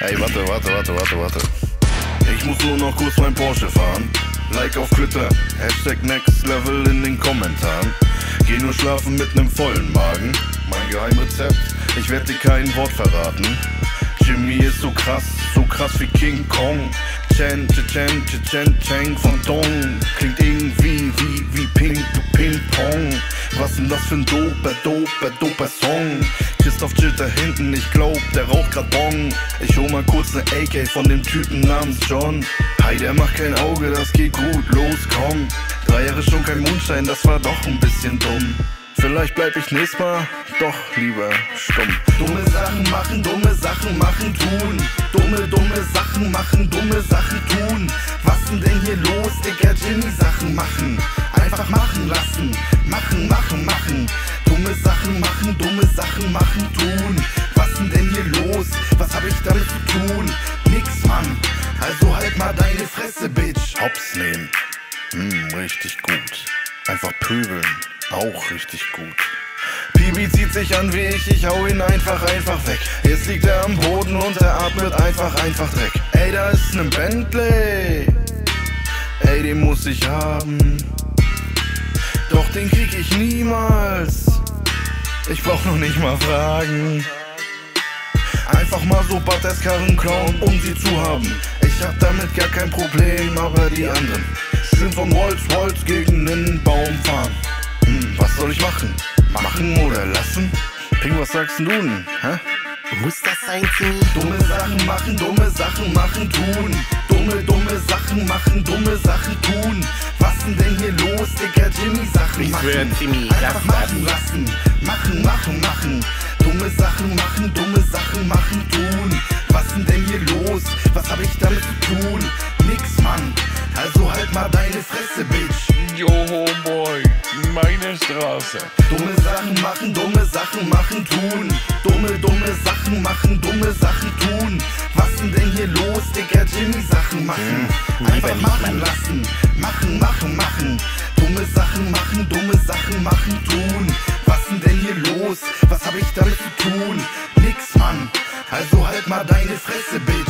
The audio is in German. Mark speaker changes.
Speaker 1: Ey, warte, warte, warte, warte, warte. Ich muss nur noch kurz mein Porsche fahren. Like auf Twitter, Hashtag Next Level in den Kommentaren. Geh nur schlafen mit nem vollen Magen. Mein Geheimrezept, ich werde dir kein Wort verraten. Jimmy ist so krass, so krass wie King Kong. Chen, Chen, Chen, Chen, Chen, Chen von Dong. Was denn das für ein doper, doper, Song? Christoph chillt da hinten, ich glaub, der raucht grad Bong. Ich hol mal kurz ne AK von dem Typen namens John. Hi, der macht kein Auge, das geht gut, los, komm. Drei Jahre schon kein Mondschein, das war doch ein bisschen dumm. Vielleicht bleib ich nächstes Mal doch lieber stumm. Dumme Sachen machen, dumme Sachen machen, tun. Dumme, dumme Sachen machen, dumme Sachen tun. Was denn denn hier los, Digga? Jimmy Sachen machen. Dumme Sachen machen, dumme Sachen machen, tun. Was denn denn hier los? Was hab ich damit zu tun? Nix, Mann. Also halt mal deine Fresse, Bitch. Hops nehmen. Hm, richtig gut. Einfach pöbeln. Auch richtig gut. Pibi zieht sich an wie ich, ich hau ihn einfach, einfach weg. Jetzt liegt er am Boden und er atmet einfach, einfach Dreck. Ey, da ist ne Bentley. Ey, den muss ich haben. Doch den krieg ich niemals. Ich brauch noch nicht mal fragen. Einfach mal so Butters-Karren klauen, um sie zu haben. Ich hab damit gar kein Problem, aber die anderen. Schön vom Holz, Holz gegen den Baum fahren. Hm, was soll ich machen? Machen oder lassen? Ping, was sagst du denn? Hä?
Speaker 2: Muss das sein?
Speaker 1: Dumme Sachen machen, dumme Sachen machen, tun. Dumme, dumme Sachen machen, dumme Sachen tun. Was denn denn hier los, Digga? Jimmy Sachen
Speaker 2: Ich
Speaker 1: machen.
Speaker 2: Timmy,
Speaker 1: Einfach
Speaker 2: das
Speaker 1: machen lassen. Machen, machen, machen. Dumme Sachen machen, dumme Sachen machen, tun. Was denn denn hier los? Was hab ich damit zu tun? Nix, Mann. Also halt mal deine Fresse, Bitch.
Speaker 3: Yo, Homeboy, meine Straße.
Speaker 1: Dumme Sachen machen, dumme Sachen machen, tun. Dumme, dumme Sachen machen, dumme machen. Einfach machen lassen. Machen, machen, machen. Dumme Sachen machen, dumme Sachen machen, tun. Was denn denn hier los? Was hab ich damit zu tun? Nix, Mann. Also halt mal deine Fresse, Bitch.